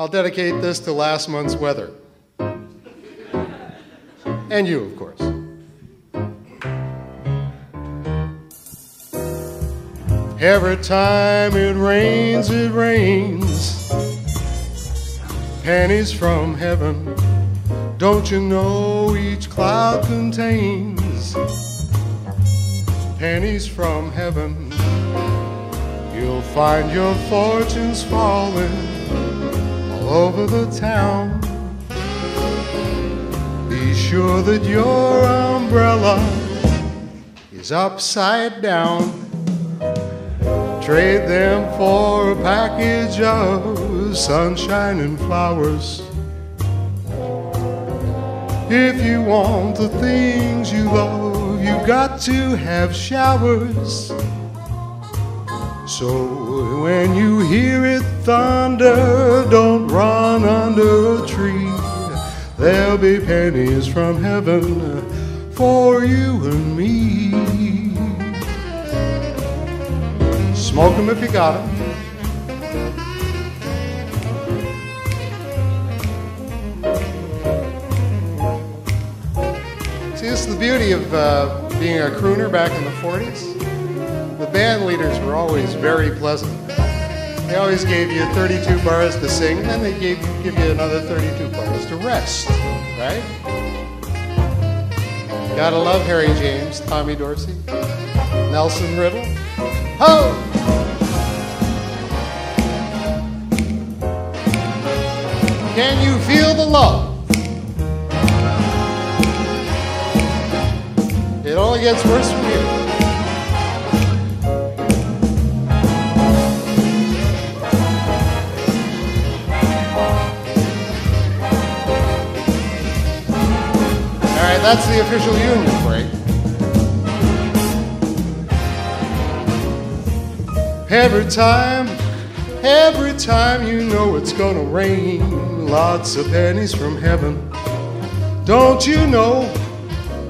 I'll dedicate this to last month's weather. And you, of course. Every time it rains, it rains. Pennies from heaven. Don't you know each cloud contains pennies from heaven? You'll find your fortunes falling all over the town. Be sure that your umbrella is upside down. Trade them for a package of sunshine and flowers. If you want the things you love, you've got to have showers. So when you hear it thunder, don't run under a tree. There'll be pennies from heaven for you and me. Smoke 'em if you got 'em. See, this is the beauty of uh, being a crooner back in the 40s. The band leaders were always very pleasant. They always gave you 32 bars to sing, then they gave, give you another 32 bars to rest, right? Gotta love Harry James, Tommy Dorsey, Nelson Riddle. Ho! Can you feel the love? It only gets worse from here. That's the official union break. Every time, every time you know it's gonna rain, lots of pennies from heaven. Don't you know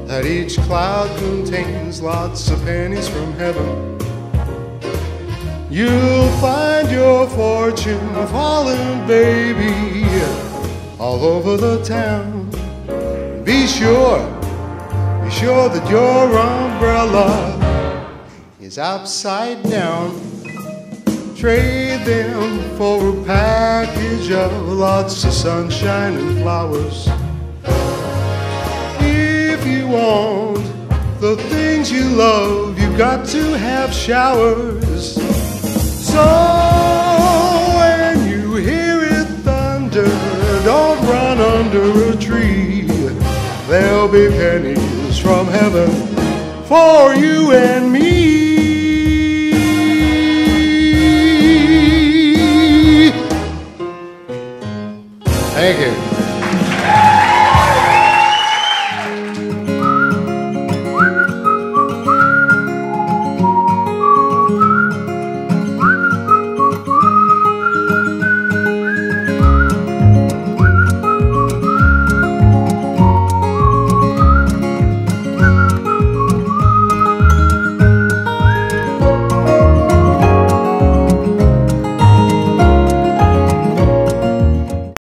that each cloud contains lots of pennies from heaven? You'll find your fortune falling, baby, all over the town. Be sure, be sure that your umbrella is upside down. Trade them for a package of lots of sunshine and flowers. If you want the things you love, you've got to have showers. There'll be pennies from heaven for you and